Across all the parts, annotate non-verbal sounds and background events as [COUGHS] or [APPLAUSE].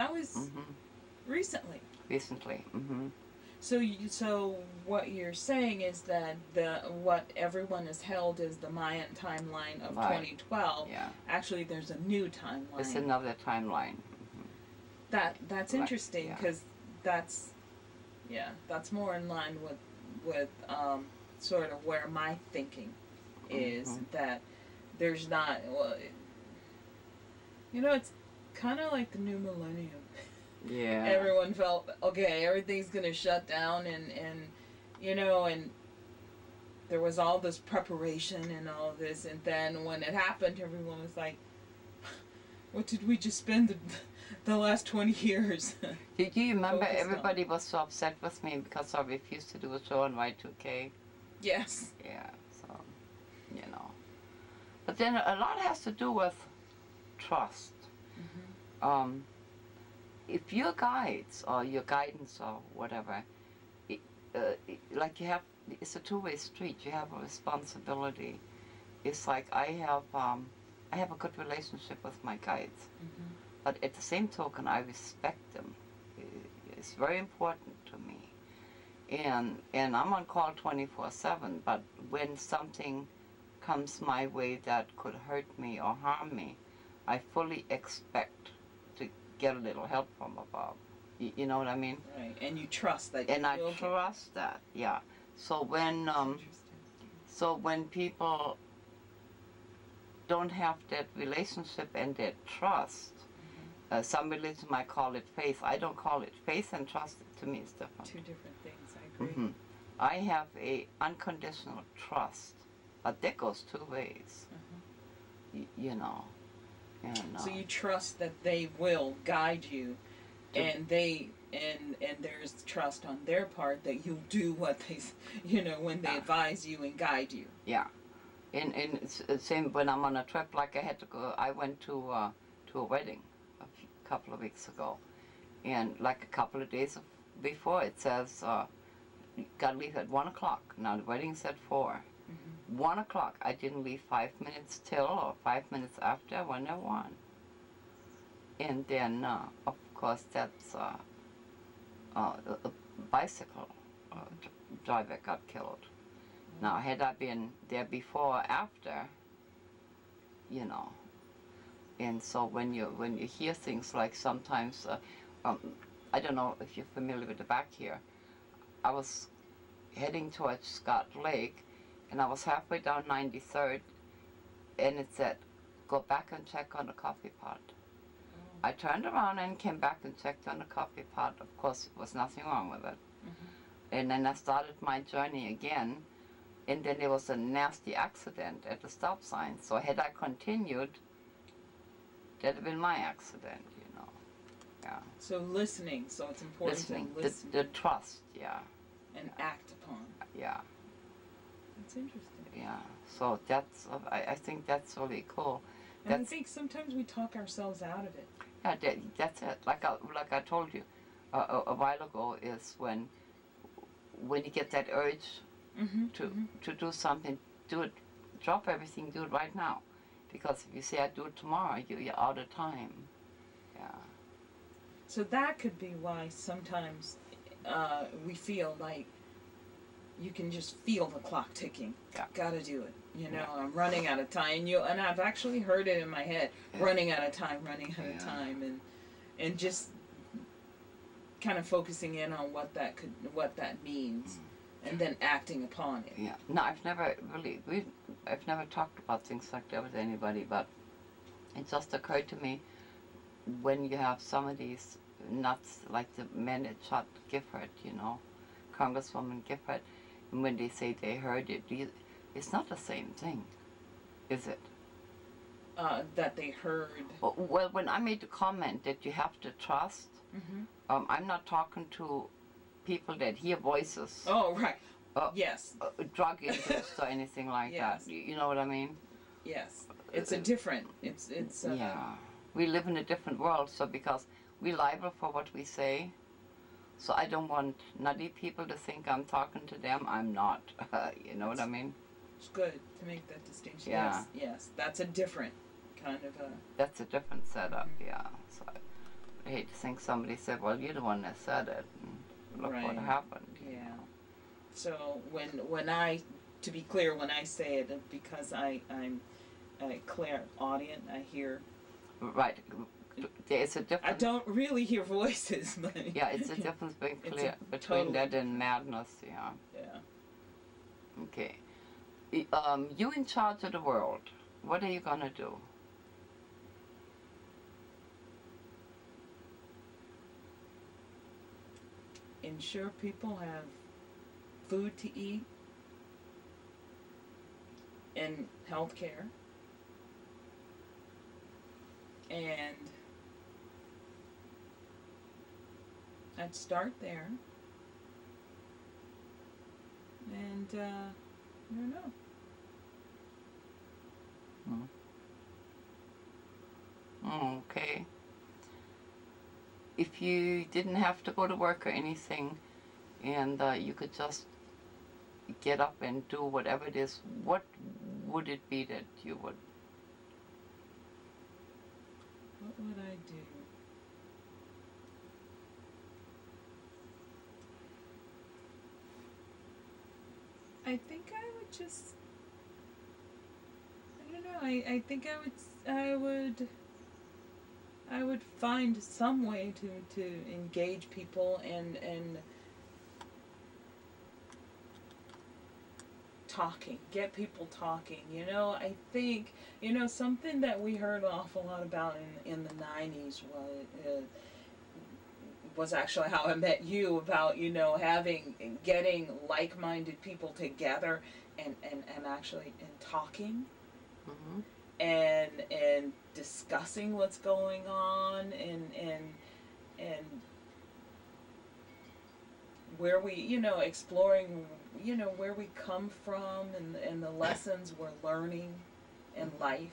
That was hmm recently. Recently. hmm So you, so what you're saying is that the what everyone has held is the Mayan timeline of Right. 2012. Yeah. Actually, there's a new timeline. It's another timeline. that that's Right, interesting yeah. because that's yeah that's more in line with with um, sort of where my thinking is Mhm. that there's not well, it- you know it's kind of like the new millennium Yeah. everyone felt okay everything's gonna shut down and and you know and there was all this preparation and all this and then when it happened everyone was like [SIGHS] what did we just spend the, [LAUGHS] the last 20 years Do you [LAUGHS] remember focused on. everybody was so upset with me because I refused to do a show on Y2K? yes Yeah, so, you know. But then a lot has to do with trust. Um, if your guides or your guidance or whatever, it, uh, it- like you have, it's a two-way street. You have a responsibility. It's like I have, um, I have a good relationship with my guides, but at the same token, I respect them. It's very important to me, and and I'm on call 24/7. But when something comes my way that could hurt me or harm me, I fully expect to get a little help from above. You, you know what I mean? right and you trust that And I trust that, yeah. So when um, so when people don't have that relationship and that trust, uh, some religion might call it faith. I don't call it faith and trust. To me, is different. two different things i agree Mhm. I have a unconditional trust, but that goes two ways. Y- you know, so you trust that they will guide you, and they and and there's trust on their part that you'll do what they [LAUGHS] you know when they advise you and guide you. Yeah, and and same when I'm on a trip. Like I had to go. I went to uh, to a wedding a few, couple of weeks ago, and like a couple of days before it says. Uh, you gotta leave at one o'clock. Now the wedding's at four 1 o'clock. I didn't leave 5 minutes till or 5 minutes after 101. And then, uh, of course, that's uh, uh, a bicycle uh, driver got killed. Now, had I been there before or after, you know, and so when you when you hear things like sometimes, uh, um, I don't know if you're familiar with the back here, I was heading towards Scott Lake and I was halfway down 93rd, and it said, "Go back and check on the coffee pot." Mm. I turned around and came back and checked on the coffee pot. Of course, there was nothing wrong with it. Mm-hmm. And then I started my journey again, and then there was a nasty accident at the stop sign. So had I continued, that'd have been my accident, you know. Yeah. so listening so it's important Listening, to listen the trust, yeah, and act upon yeah, that's interesting yeah. So that's, I, I think that's really cool. and i think sometimes we talk ourselves out of it Yeah, that, that's it. Like I, like I told you uh, a, a while ago, is when when you get that urge mm-hmm. to to do something, do it, drop everything, do it right now, because if you say I do it tomorrow, you, you're out of time. Yeah, so that could be why sometimes uh, we feel like you can just feel the clock ticking Yeah. gotta do it you know Yeah. i'm running out of time and you and i've actually heard it in my head Yeah. running out of time running out of time and and just kind of focusing in on what that could what that means mm. and then acting upon it yeah. No, I've never really, we, I've never talked about things like that with anybody, but it just occurred to me when you have some of these nuts, like the man that shot Gifford, you know, Congresswoman Gifford, and when they say they heard it, it's not the same thing, is it? uh, that they heard Well, when I made the comment that you have to trust, mm-hmm. um, I'm not talking to people that hear voices, oh right Uh, yes uh, drug induced or anything like Yes. that. You, you know what I mean? yes it's a different it's it's uh, yeah. We live in a different world, so because we liable for what we say, so I don't want nutty people to think I'm talking to them. I'm not. [LAUGHS] you know what I mean? it's good to make that distinction Yeah. yes yes that's a different kind of a That's a different setup. Mm-hmm. Yeah. So I hate to think somebody said, "Well, you're the one that said it." And look what happened. Yeah. know. So when when I, to be clear, when I say it, because I I'm a clairaudient, I hear. Right. There is a I difference. don't really hear voices, [LAUGHS] but Yeah, it's a difference between, clear, between totally that and madness. Yeah. Yeah. Okay. Um, you in charge of the world. What are you gonna do? Ensure people have food to eat and health care. And I'd start there. And uh, I don't know. Okay. If you didn't have to go to work or anything, and uh, you could just get up and do whatever it is, what would it be that you would? What would I do? I think I would just. I don't know. I, I think I would. I would. I would find some way to, to engage people and and talking, get people talking. You know, I think you know something that we heard an awful lot about in in the '90s was. Uh, was actually how I met you about you know having getting like-minded people together and and, and actually and talking. Hmm and and discussing what's going on and and and where we you know exploring you know where we come from and and the lessons we're learning in life.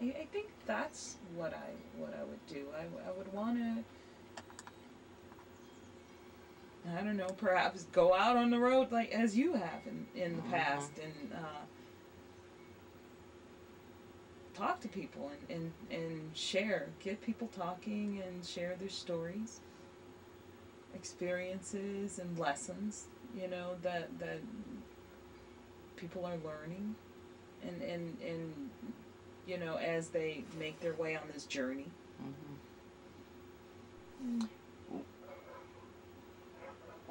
I, I think that's what I what I would do. I, I would want to I don't know perhaps go out on the road like as you have in in the Mhm. past and uh talk to people and, and, and share, get people talking and share their stories, experiences and lessons, you know, that that people are learning and, and, and you know, as they make their way on this journey. hmm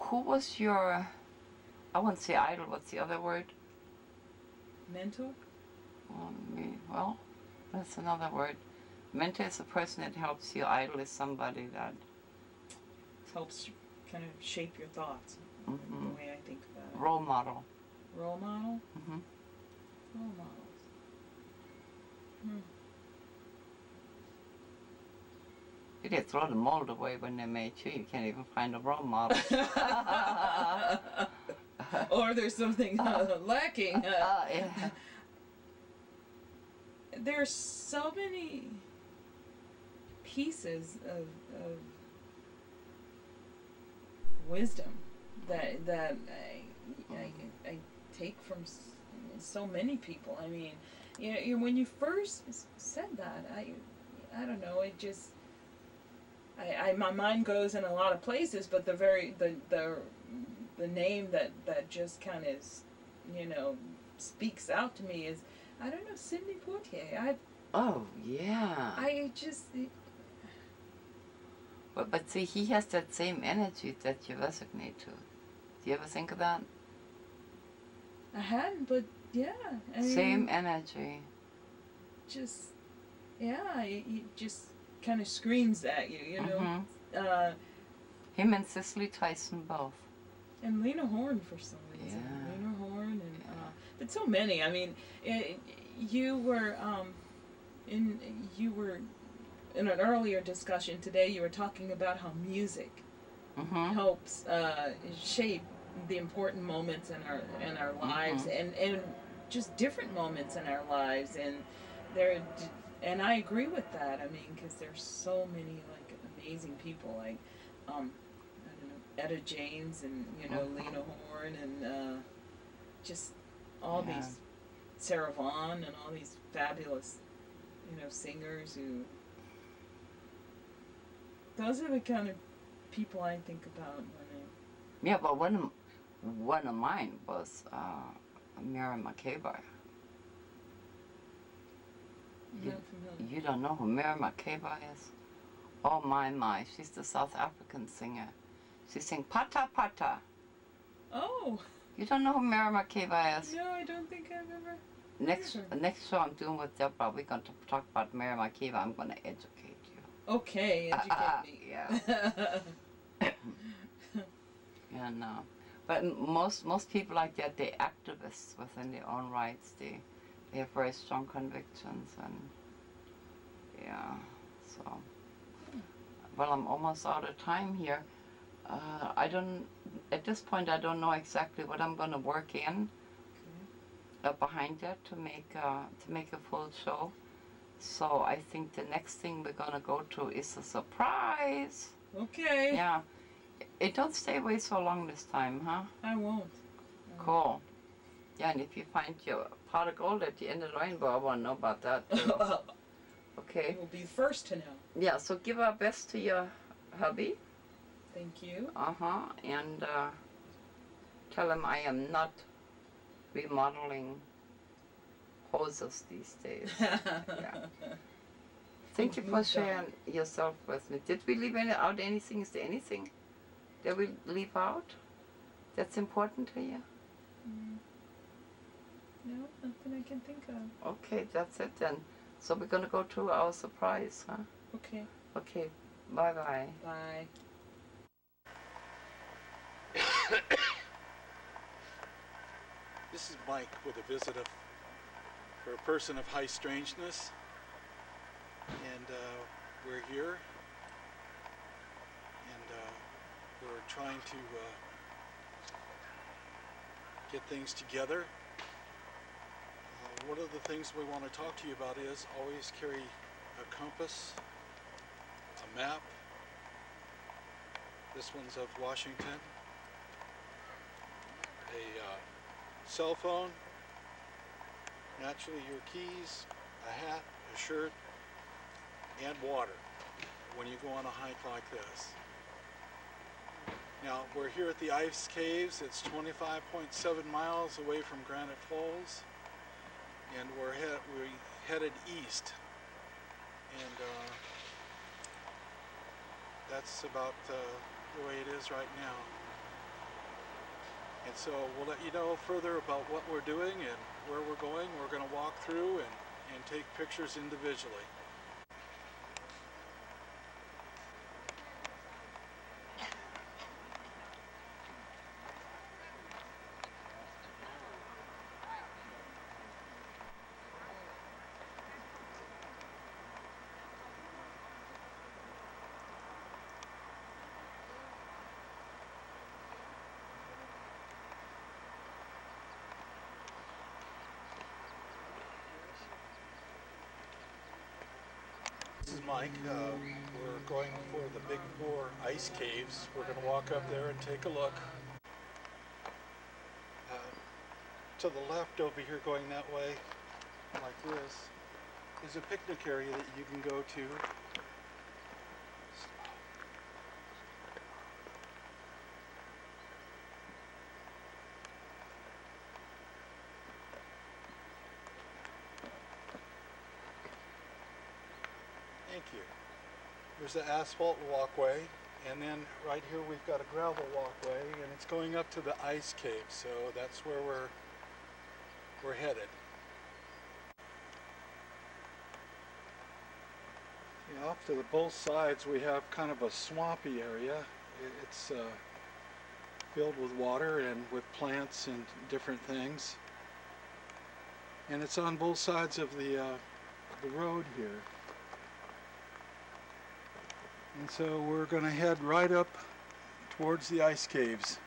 Who was your? I won't say idol. What's the other word? Mentor? Well, that's another word. Mentor is a person that helps you. Idol is somebody that. Helps kind of shape your thoughts, hmm the way I think about it. Role model. Role model? hmm Role models. Hmm. You did throw the mold away when they made you. You can't even find a role model. [LAUGHS] or there's something uh, [LAUGHS] lacking. Uh, Uh, yeah. there's so many pieces of, of wisdom that that I, I, I take from so many people. I mean, you know, when you first said that, I I don't know, it just I, I my mind goes in a lot of places, but the very the the the name that that just kind of you know speaks out to me is I don't know Sidney Poitier. I Oh yeah. I just But, but see, he has that same energy that you resonate to. Do you ever think of that? I hadn't, but yeah, I mean, same energy. just yeah, it, it just kind of screams at you, you know. Mhm. Uh, Him and Cicely Tyson both. and Lena Horne for some reason. Yeah. Lena Horne and uh, but so many. I mean, it, you were um, in you were in an earlier discussion today. You were talking about how music Mm-hmm. helps uh, shape the important moments in our in our lives and and just different moments in our lives and there and I agree with that. I mean, because there's so many like amazing people like um, I don't know Etta James and you know Mhm. Lena Horne and uh, just all Yeah. these Sarah Vaughan and all these fabulous you know singers who those are the kind of people I think about when I. Yeah, but one of, one of mine was uh, Miriam Makeba. Familiar. You don't know who Miriam Makeba is? Oh my my, she's the South African singer. She sings Pata Pata. Oh You don't know who Miriam Makeba is? no, I don't think I've ever. Next next show I'm doing with Deborah, we're going to talk about Miriam Makeba. I'm going to educate you. Okay, Ah, educate me. yeah. [LAUGHS] And uh, but most most people like that, they're activists within their own rights. They they have very strong convictions and yeah. So well, I'm almost out of time here. Uh, I don't at this point. I don't know exactly what I'm going to work in uh, behind that to make uh, to make a full show. So I think the next thing we're gonna go to is a surprise. Okay. Yeah. It don't stay away so long this time, huh? I won't. Cool. Yeah, and if you find your pot of gold at the end of the rainbow, I want to know about that [LAUGHS] too. Okay. We'll be the first to know. Yeah, so give our best to your hubby. Thank you. Uh huh. And uh, tell him I am not remodeling hoses these days. [LAUGHS] Yeah. Thank you for sharing yourself with me. Did we leave any, out anything? Is there anything that we leave out that's important to you? Mm. No, nothing I can think of. Okay, that's it then. So we're gonna go to our surprise, huh? Okay. Okay, bye bye. [COUGHS] Bye. This is Mike with a visit of, for a person of high strangeness. And uh, we're here. And uh, we're trying to uh, get things together. One of the things we want to talk to you about is always carry a compass, a map. This one's of Washington. A uh, cell phone, naturally your keys, a hat, a shirt, and water when you go on a hike like this. Now we're here at the Ice Caves. It's 25.7 miles away from Granite Falls, and we're head we headed east, and uh, that's about uh, the way it is right now. And so we'll let you know further about what we're doing and where we're going. We're going to walk through and, and take pictures individually. Mike. Uh, we're going for the Big Four ice caves. We're going to walk up there and take a look. Uh, to the left over here, going that way, like this, is a picnic area that you can go to. Thank you. There's an asphalt walkway, and then right here we've got a gravel walkway, and it's going up to the ice cave. So that's where we're we're headed. Yeah, off to the both sides we have kind of a swampy area. It's uh, filled with water and with plants and different things. And it's on both sides of the uh, the road here. And so we're going to head right up towards the ice caves.